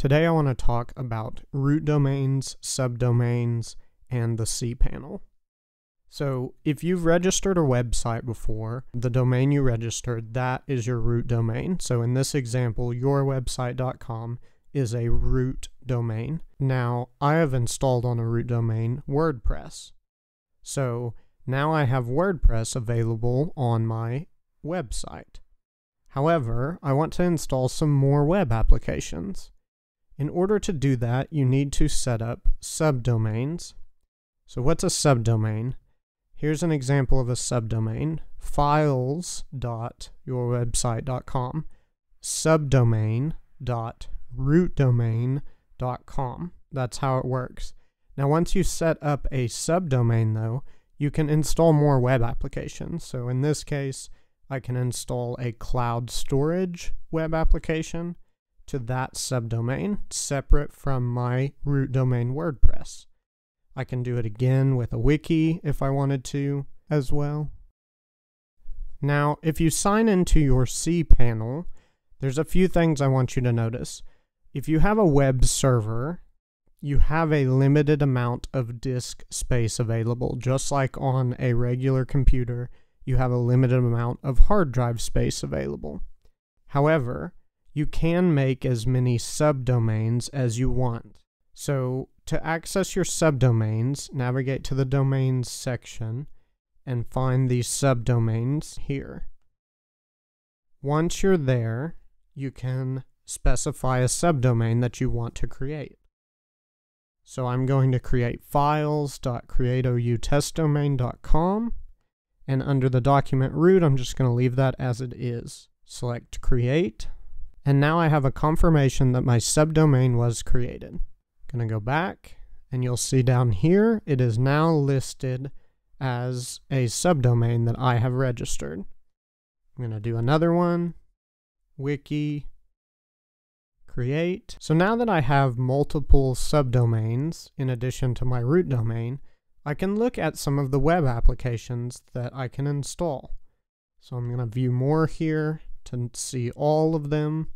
Today I want to talk about root domains, subdomains, and the cPanel. So if you've registered a website before, the domain you registered, that is your root domain. So in this example, yourwebsite.com is a root domain. Now, I have installed on a root domain WordPress. So now I have WordPress available on my website. However, I want to install some more web applications. In order to do that, you need to set up subdomains. So what's a subdomain? Here's an example of a subdomain, files.yourwebsite.com, subdomain.rootdomain.com. That's how it works. Now, once you set up a subdomain, though, you can install more web applications. So in this case, I can install a cloud storage web application to that subdomain separate from my root domain WordPress. I can do it again with a wiki if I wanted to as well. Now, if you sign into your cPanel, there's a few things I want you to notice. If you have a web server, you have a limited amount of disk space available, just like on a regular computer you have a limited amount of hard drive space available. However, you can make as many subdomains as you want. So, to access your subdomains, navigate to the domains section and find these subdomains here. Once you're there, you can specify a subdomain that you want to create. So I'm going to create files.createoutestdomain.com and under the document root, I'm just going to leave that as it is. Select create. And now I have a confirmation that my subdomain was created. I'm Going to go back and you'll see down here, it is now listed as a subdomain that I have registered. I'm to do another one, wiki, create. So now that I have multiple subdomains in addition to my root domain, I can look at some of the web applications that I can install. So I'm going to view more here to see all of them.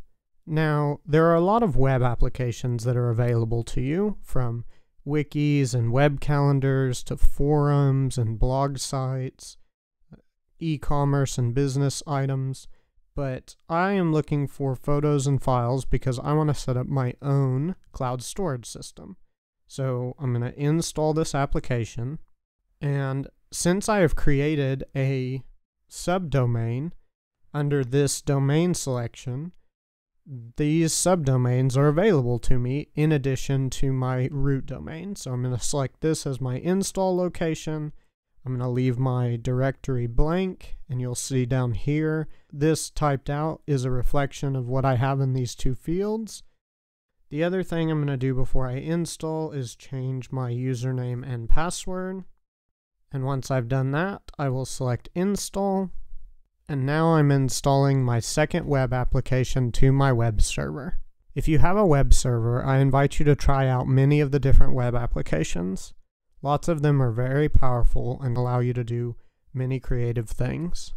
Now, there are a lot of web applications that are available to you, from wikis and web calendars to forums and blog sites, uh, e-commerce and business items. But I am looking for photos and files because I want to set up my own cloud storage system. So I'm going to install this application. And since I have created a subdomain under this domain selection, these subdomains are available to me in addition to my root domain. So I'm going to select this as my install location. I'm going to leave my directory blank and you'll see down here this typed out is a reflection of what I have in these two fields. The other thing I'm going to do before I install is change my username and password. And once I've done that, I will select install. And now I'm installing my second web application to my web server. If you have a web server, I invite you to try out many of the different web applications. Lots of them are very powerful and allow you to do many creative things.